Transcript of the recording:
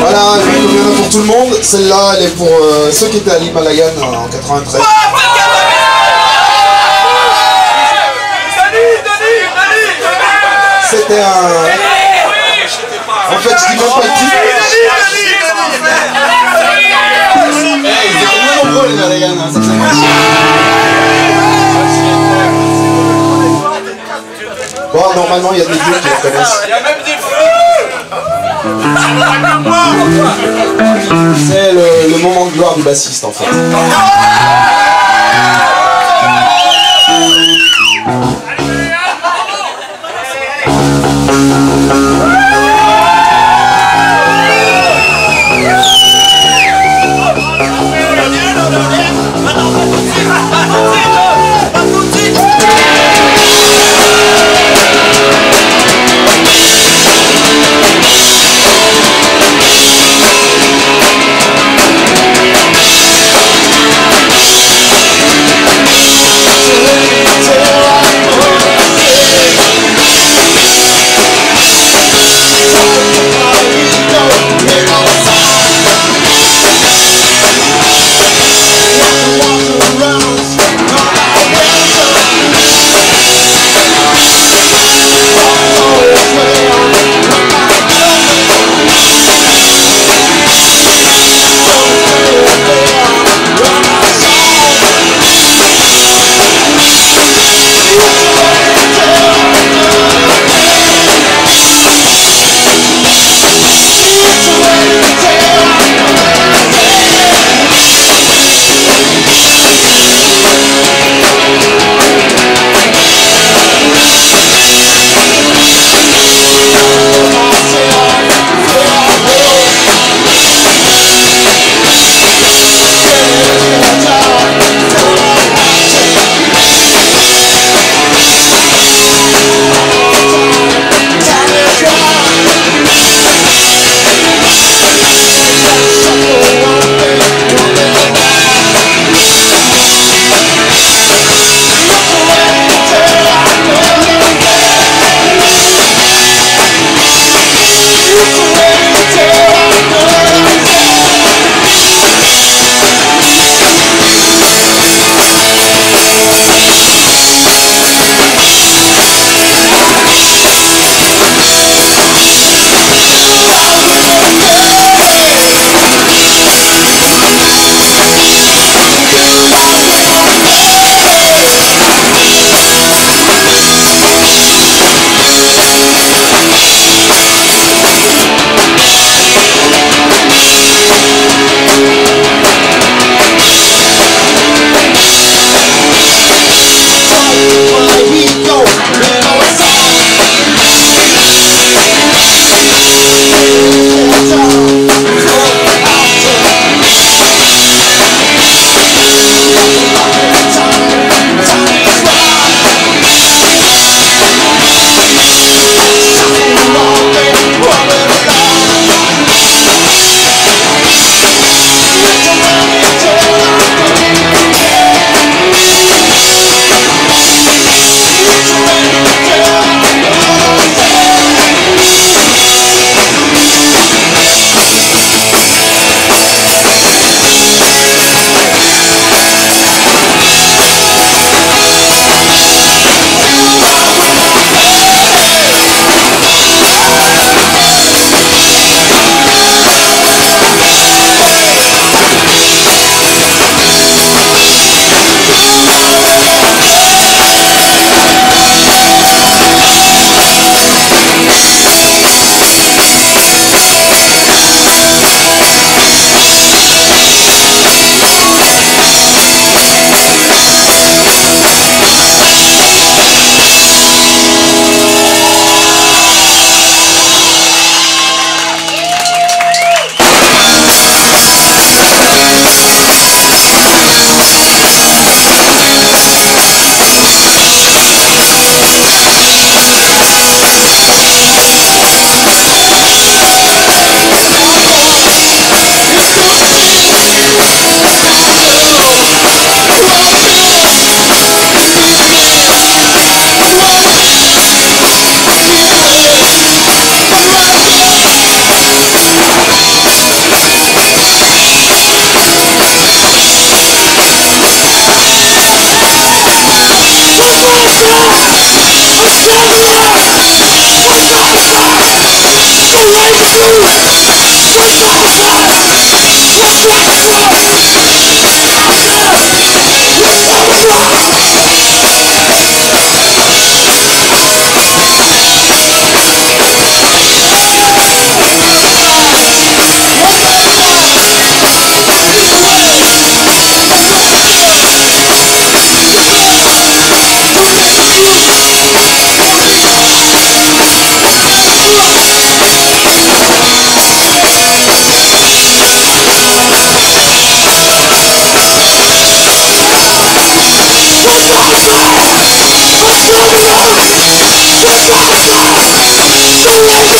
Voilà, il y en a pour tout le monde. Celle-là, elle est pour euh, ceux qui étaient à l'Himalayan en 93. C'était un... En fait, je dis même pas le titre. Eh, ils étaient moins nombreux les Malayan, hein, ça Bon, normalement, il y a des vieux qui la C'est le, moment de gloire du bassiste, en fait. Fuck! Yeah.